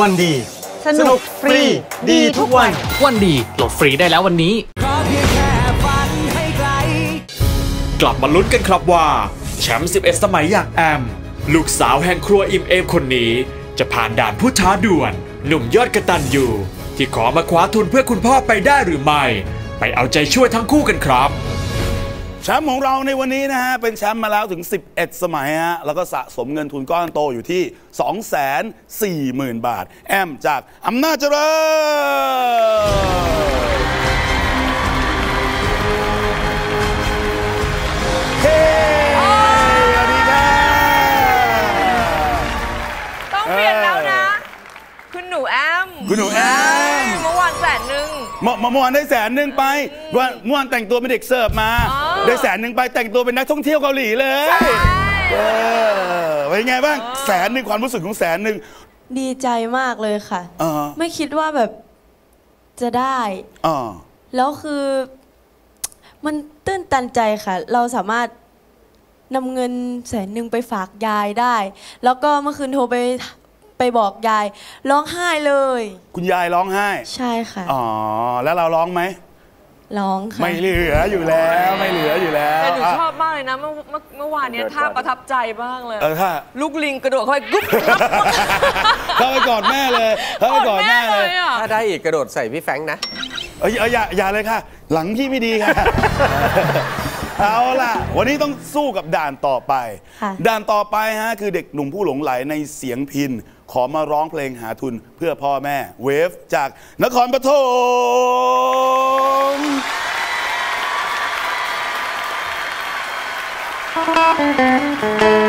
วันดี สนุกฟรี ดีทุกวัน วันดีโหลดฟรีได้แล้ววันนี้ กลับมาลุ้นกันครับว่า แชมป์ 11 สมัยอย่างแอม ลูกสาวแห่งครัวอิมเอมคนนี้ จะผ่านด่านผู้ท้าด่วน หนุ่มยอดกระตันอยู่ ที่ขอมาคว้าทุนเพื่อคุณพ่อไปได้หรือไม่ ไปเอาใจช่วยทั้งคู่กันครับ แชมป์ของเราในวันนี้นะฮะ เป็นแชมป์มาแล้วถึง 11 สมัยฮะ แล้วก็สะสมเงินทุนก้อนโตอยู่ที่ 240,000 บาท แอมจากอำนาจเจริญเฮ้สวัสดีครับต้องเปลี่ยนแล้วนะ คุณหนูแอมคุณหนูแอม เมื่อวานแสนหนึ่งเมื่อเมื่อวานได้แสนหนึ่งไปวันเมื่อวานแต่งตัวเป็นเด็กเสิร์ฟมา อ๋อ ได้แสนหนึ่งไปแต่งตัวเป็นนักท่องเที่ยวเกาหลีเลยใช่เออเป็นไงบ้างแสนหนึ่งความรู้สึกของแสนหนึ่งดีใจมากเลยค่ะ อ่าไม่คิดว่าแบบจะได้ อ่าแล้วคือ มันตื้นตันใจค่ะ เราสามารถนำเงินแสนหนึ่งไปฝากยายได้ แล้วก็เมื่อคืนโทรไปไปบอกยาย ร้องไห้เลย คุณยายร้องไห้ ใช่ค่ะ อ๋อ แล้วเราร้องไหม ร้องค่ะ ไม่เหลืออยู่แล้วไม่เหลืออยู่แล้วแต่หนูอะชอบมากเลยนะเมื่อเมื่อเมื่อวานเนี้ยท่าประทับใจมากเลย เออถ้าลูกลิงกระโดดเข้าไปกุ๊บ เข้าไปกอดแม่เลยเข้าไปกอดแม่เลยอะถ้าได้อีกกระโดดใส่พี่แฟรงค์นะ เอยเอยอย่าอย่าเลยค่ะ หลังพี่ไม่ดีค่ะ เอาล่ะ วันนี้ต้องสู้กับด่านต่อไป ค่ะ ด่านต่อไปฮะคือเด็กหนุ่มผู้หลงไหลในเสียงพิน ขอมาร้องเพลงหาทุนเพื่อพ่อแม่ เวฟจากนครปฐมโ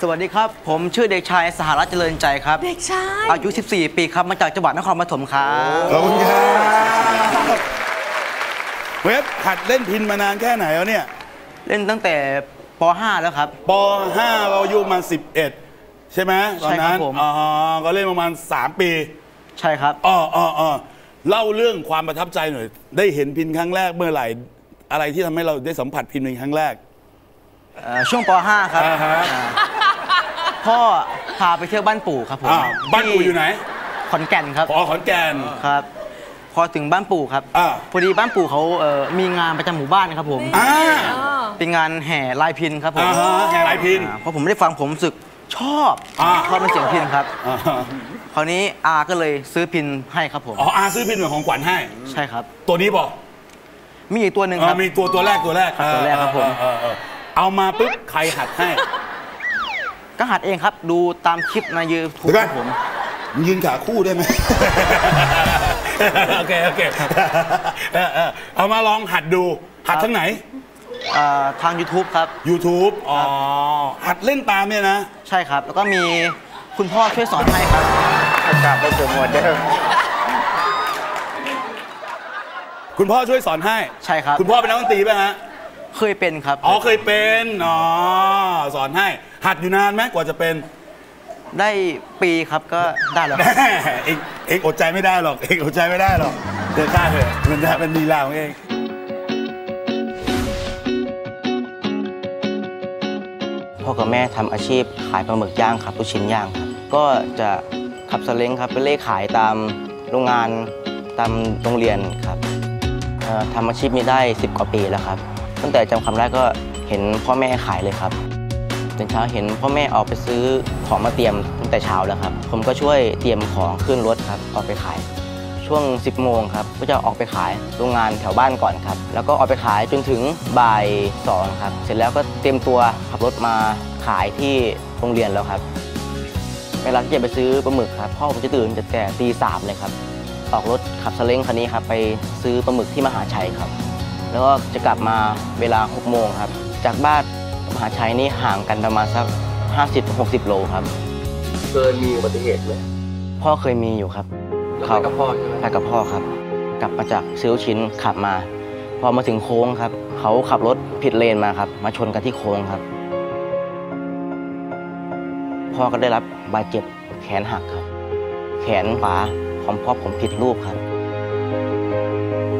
สวัสดีครับ ผมชื่อเด็กชายสหรัฐเจริญใจครับ เด็กชาย อายุ 14 ปีครับ มาจากจังหวัดนครปฐมครับขอบคุณครับเว็บหัดเล่นพินมานานแค่ไหนแล้วเนี่ย เล่นตั้งแต่ป .5 แล้วครับป .5 เราอายุประมาณ11 ใช่ไหมตอนนั้นใช่ครับผมอ๋อก็เล่นประมาณ 3 ปี ใช่ครับอ๋ออ๋ออ๋อเล่าเรื่องความประทับใจหน่อย ได้เห็นพินครั้งแรกเมื่อไหร่ อะไรที่ทำให้เราได้สัมผัสพินเป็นครั้งแรกเอ่อ ช่วงป .5 ครับอ่าฮะ อ่าพ่อพาไปเที่ยวบ้านปู่ครับผมอ่าบ้านปู่อยู่ไหนขอนแก่นครับ พอขอนแก่น ครับ พอถึงบ้านปู่ครับ อ่า พอดีบ้านปู่เขาเอ่อมีงานประจำหมู่บ้านครับผม อ่าเป็นงานแห่ลายพินครับผมอ่าฮะแห่ลายพิณ อ่าพอผมได้ฟังผมรู้สึกชอบอ่า ชอบเป็นเสียงพินครับ อ่าคราวนี้อาก็เลยซื้อพินให้ครับผม อ๋ออาซื้อพินเป็นของขวัญให้ ใช่ครับ ตัวนี้บอก มีอีกตัวหนึ่งเอคอรับมีตัวตัวแรกตัวแรกตัวแรกครับผม เออเออเออ เอามาปุ๊บใครหัดให้ ก็หัดเองครับ ดูตามคลิปในยูทูบเดี๋ยวก่คอนรับผมมึงยืนขาคู่ได้ไหม โอเคโอเคเออเออเอามาลองหัดดู หัดทั้งไหนอ่าทาง YouTube ครับ YouTube อ๋อ หัดเล่นตามเนี่ยนะ ใช่ครับ แล้วก็มีคุณพ่อช่วยสอนให้ครับ กลับไปสู่โหมดเดิมคุณพ่อช่วยสอนให้ใช่ครับ คุณพ่อเป็นนักดนตรีป่ะฮะ เคยเป็นครับ อ๋อเคยเป็นอ๋อสอนให้ หัดอยู่นานไหมกว่าจะเป็น ได้ปีครับก็ได้แล้วแม่เองเองอดใจไม่ได้หรอก เองอดใจไม่ได้หรอกเดินข้าเถอะมันจะเป็นลีลาของเอง พ่อกับแม่ทำอาชีพขายปลาหมึกย่างครับลูกชิ้นย่างครับ ก็จะขับสเล้งครับไปเล่ขายตามโรงงานตามโรงเรียนครับเอ่อทำอาชีพนี้ได้ 10 กว่าปีแล้วครับ ตั้งแต่จำความได้ก็เห็นพ่อแม่ขายเลยครับตื่นเช้าเห็นพ่อแม่ออกไปซื้อของมาเตรียมตั้งแต่เช้าแล้วครับ ผมก็ช่วยเตรียมของขึ้นรถครับออกไปขาย ช่วง 10 โมงครับก็จะออกไปขายโรงงานแถวบ้านก่อนครับ แล้วก็ออกไปขายจนถึงบ่าย2ครับ เสร็จแล้วก็เตรียมตัวขับรถมาขายที่โรงเรียนแล้วครับเวลาที่จะไปซื้อปลาหมึกครับพ่อผมจะตื่นจะแต่ตีสามเลยครับออกรถขับซาเล้งคันนี้ครับไปซื้อปลาหมึกที่มหาชัยครับ แล้วก็จะกลับมาเวลา6โมงครับ จากบ้านมหาชัยนี่ห่างกันประมาณสัก 50-60 โลครับ เคยมีอุบัติเหตุไหมพ่อเคยมีอยู่ครับแล้วไปกับพ่อใช่ไหมไปกับพ่อครับ กลับมาจากซื้อลูกชิ้นขับมา พอมาถึงโค้งครับ เขาขับรถผิดเลนมาครับ มาชนกันที่โค้งครับ พ่อก็ได้รับบาดเจ็บแขนหักครับ แขนขวาของพ่อผมผิดรูปครับ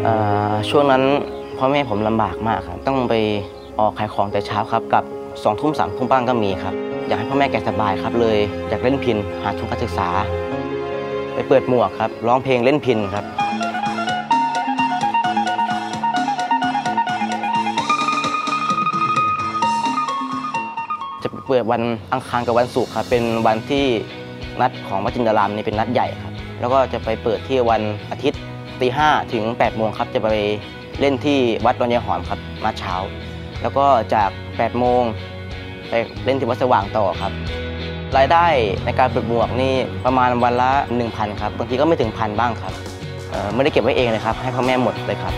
เอ่อช่วงนั้น พ่อแม่ผมลำบากมากครับ ต้องไปออกขายของแต่เช้าครับกับสองทุ่มสามทุ่มบ้างก็มีครับ อยากให้พ่อแม่แกสบายครับเลยอยากเล่นพินหาทุนการศึกษา ไปเปิดหมวกครับร้องเพลงเล่นพินครับจะเปิดวันอังคารกับวันศุกร์ครับเป็นวันที่นัดของวัดจินดารามนี่เป็นนัดใหญ่ครับ แล้วก็จะไปเปิดที่วันอาทิตย์ตีห้าถึง8ปดโมงครับจะไป เล่นที่วัดดอนยายหอมครับมาเช้า แล้วก็จาก8ปดโมงไปเล่นที่วัดสว่างต่อครับ รายได้ในการเปิดหมวกนี่ประมาณวันละ 1,000ครับบางทีก็ไม่ถึงพันบ้างครับไม่ได้เก็บไว้เองเลยครับ ให้พ่อแม่หมดเลยครับ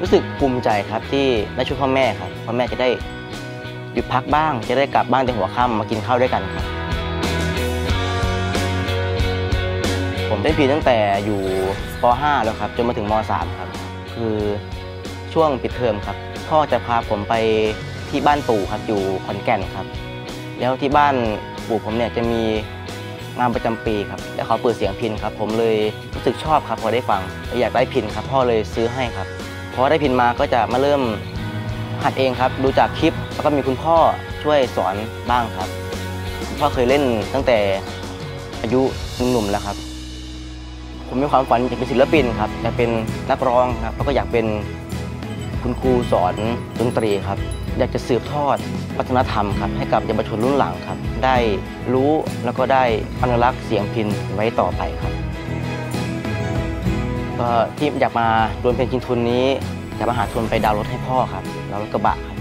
รู้สึกภูมิใจครับที่ได้ช่วยพ่อแม่ครับพ่อแม่จะได้หยุดพักบ้าง จะได้กลับบ้านในหัวค่ำมากินข้าวด้วยกันครับ ผมได้พีตั้งแต่อยู่ป .5 แล้วครับจนมาถึงม .3 ครับ คือช่วงปิดเทอมครับ พ่อจะพาผมไปที่บ้านปู่ครับอยู่ขอนแก่นครับ แล้วที่บ้านปู่ผมเนี่ยจะมีงานประจำปีครับ แล้วเขาเปิดเสียงพินครับ ผมเลยรู้สึกชอบครับพอได้ฟังอยากได้พินครับ พ่อเลยซื้อให้ครับพอได้พินมาก็จะมาเริ่มหัดเองครับ ดูจากคลิปแล้วก็มีคุณพ่อช่วยสอนบ้างครับคุณพ่อเคยเล่นตั้งแต่อายุหนุ่มๆแล้วครับ ผมมีความฝันอยากเป็นศิลปินครับอยากเป็นนักร้องครับแล้วก็อยากเป็นคุณครูสอนดนตรีครับ อยากจะสืบทอดวัฒนธรรมครับให้กับเยาวชนรุ่นหลังครับ ได้รู้แล้วก็ได้อนุรักษ์เสียงพินไว้ต่อไปครับก็ที่อยากมารวมเพลงชิงทุนนี้อยากมาหาทุนไปดาวรถให้พ่อครับดาวรถกระบะครับ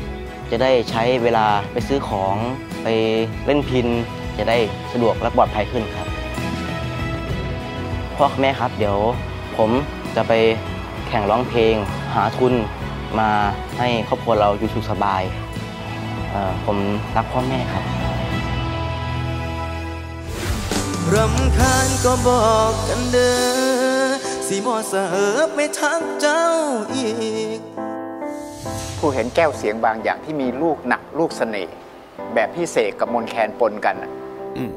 จะได้ใช้เวลาไปซื้อของไปเล่นพิน จะได้สะดวกและปลอดภัยขึ้นครับ พ่อกับแม่ครับ เดี๋ยวผมจะไปแข่งร้องเพลง หาทุนมาให้ครอบครัวเราอยู่สุขสบายเอ่อผมรักพ่อแม่ครับรำคาญก็บอกกันเด้อสิบ่เสิร์ฟไม่ทักเจ้าอีก ผู้เห็นแก้วเสียงบางอย่างที่มีลูกหนักลูกเสน่ห์แบบพี่เสกกับมนแคนปนกันน่ะอืม